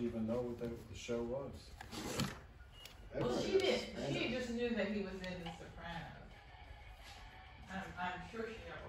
she even know what the, the show was. Well, she did. She just knew that he was in The Sopranos. I'm, I'm sure she never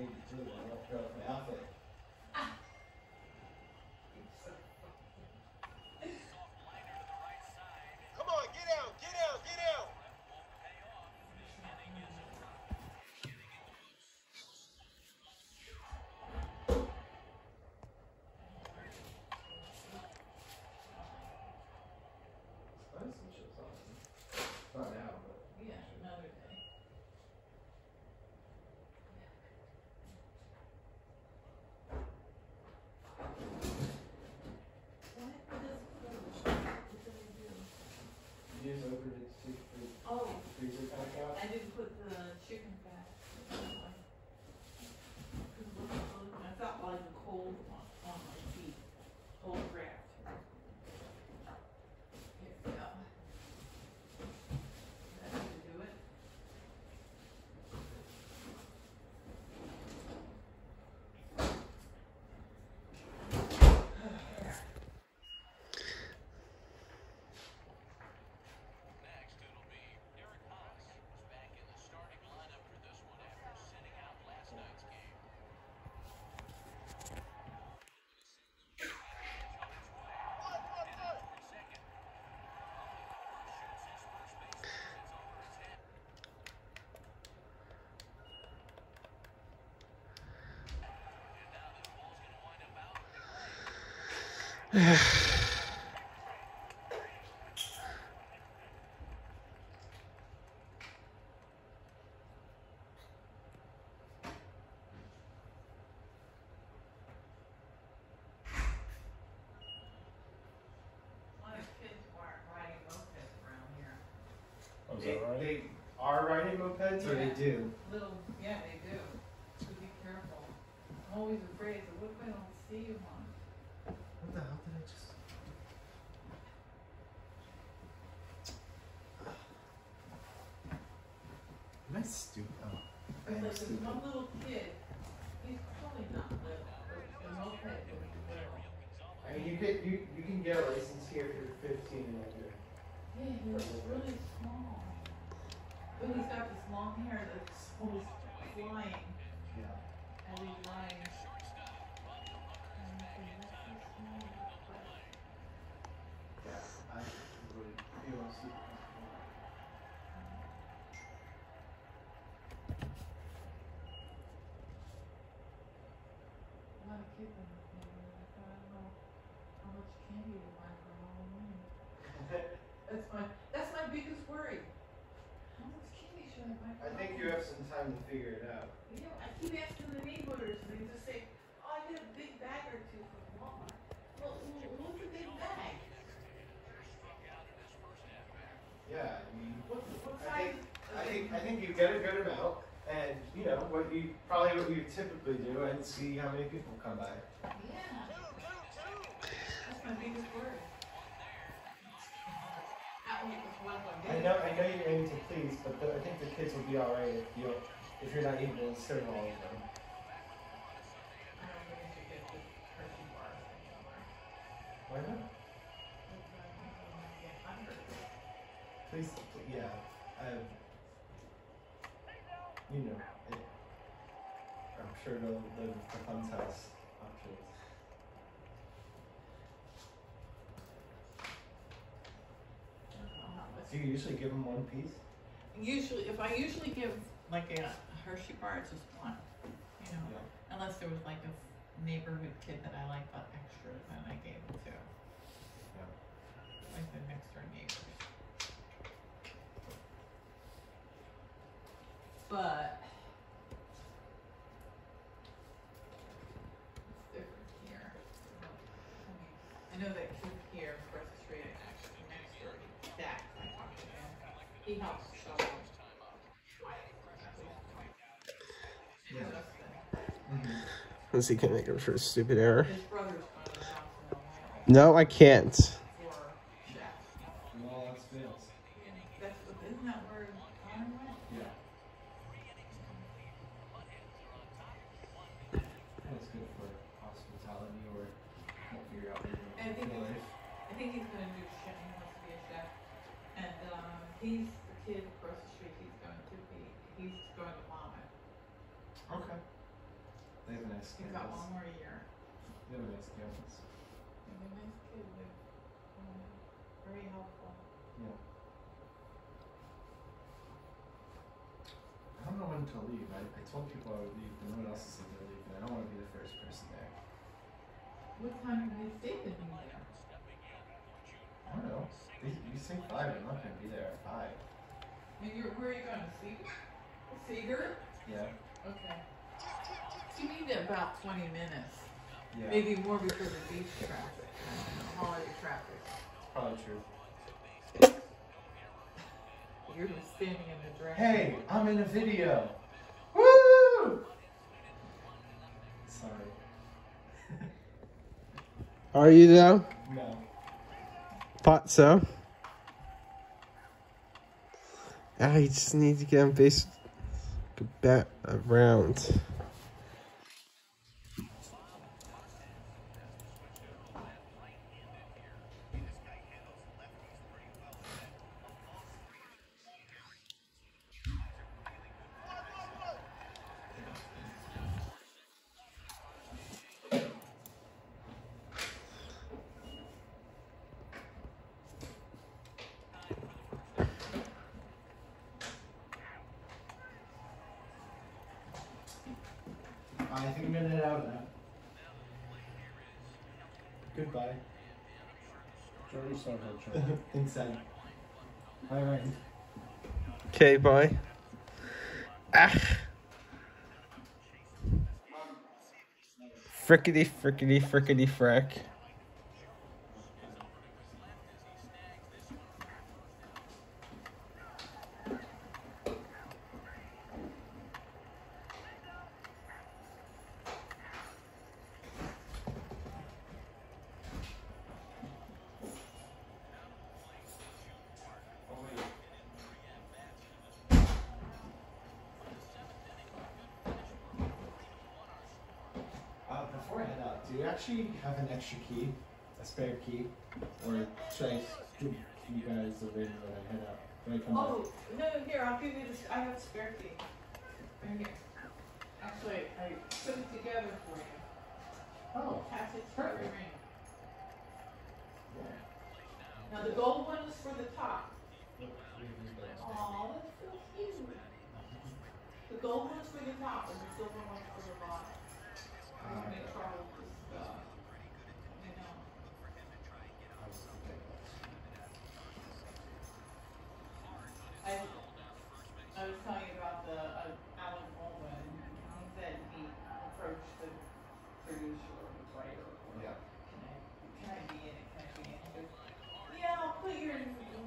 네, They, right? they, are riding mopeds, yeah. or they do? Little, yeah, they do. So be careful. I'm always afraid. So what if I don't see one? That's stupid. Oh, like stupid. one little kid. He's probably not lived out, I mean, you could you you can get a license here if you're 15 and older. Yeah, he was really small. But he's got this long hair that's always flying. Yeah. And he's lying. I I think you have some time to figure it out. You know, I keep asking the neighbors, and they just say, "Oh, I get a big bag or two from Walmart." Well, what's a big bag? Yeah, I mean, What what I size? think, I think, I think you get a good amount, and you know what you probably what you typically do, and see how many people come by. Yeah. That's my biggest worry. I know, I know you're aiming to please, but the, I think the kids will be all right if you if you're not able to serve all of them. I I. Why not? I I. Please, yeah. Um, you know, it, I'm sure they'll live the fun's house options. I don't know how much. Do you usually give them one piece? Usually, if I usually give like a uh, Hershey bar, it's just one, you know, Yeah. unless there was like a neighborhood kid that I liked got extra, then I gave them to. Yeah. Like the next door neighbors. But it's different here. I mean, I know that He helps shovel. Yeah. See, can I make up for a stupid error? No, I can't. for chef. And all else fails. That's, what- isn't that where Connor went? Yeah. That's good for hospitality or help figure out what you're I think doing. it's- I think he's gonna do chef, he wants to be a chef. And, um, he's the kid across the street, he's going to be, he's going to Monmouth. Okay. They have a nice He's got campus. one more year. They have a nice campus. He's a nice kid, um, very helpful. Yeah. I don't know when to leave. I, I told people I would leave, but no one else is going to leave, and I don't want to be the first person there. What time did they say that he was there? I don't know. They, you say five, I'm not going to be there at five. And you're, where are you going, Sea Girt? Sea Girt? Yeah. Okay. You need about twenty minutes, Yeah. maybe more because of beach traffic, holiday traffic. Probably true. You're just standing in the dress. Hey, I'm in a video. Woo! Sorry. Are you though? No. Thought so. Ah, you just need to get him back around. I think I'm gonna head out now. Goodbye. Jordan saw her try. Inside. Bye, Ryan. Okay, bye. Ah. Frickety, frickety, frickety, frack. Do you actually have an extra key? A spare key? Or should I give you guys the ring when I head out? Can I come back? Oh, no, here, I'll give you this, I have a spare key. Right here. Actually, I put it together for you. Oh. Attach it to every ring. Now, the gold one is for the top. Aw, that's so cute. The gold one's for the top and the silver one's for the bottom. I'm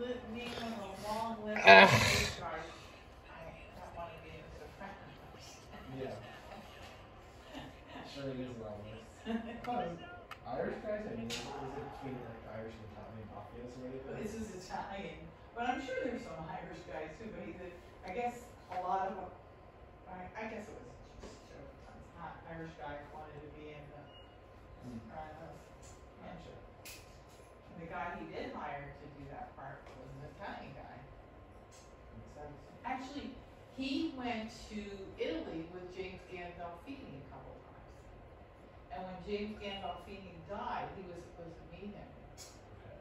this. Irish guys, I mean, is it between like Irish and Italian mafias or anything? This is Italian, but I'm sure there's some Irish guys too, but he said, I guess a lot of I, I guess it was just a joke, some hot Irish guys wanted to be in the, hmm. mansion. And the guy he did hire to do that part was an Italian guy. Makes sense. Actually, he went to Italy with James Gandolfini a couple of times. And when James Gandolfini died, he was supposed to meet him Okay.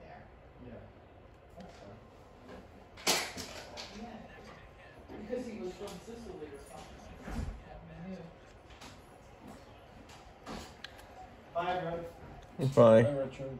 there. Yeah. That's fun. Yeah, because he was from Sicily or something like that. I knew. Bye, everyone. Bye. Bye, Richard.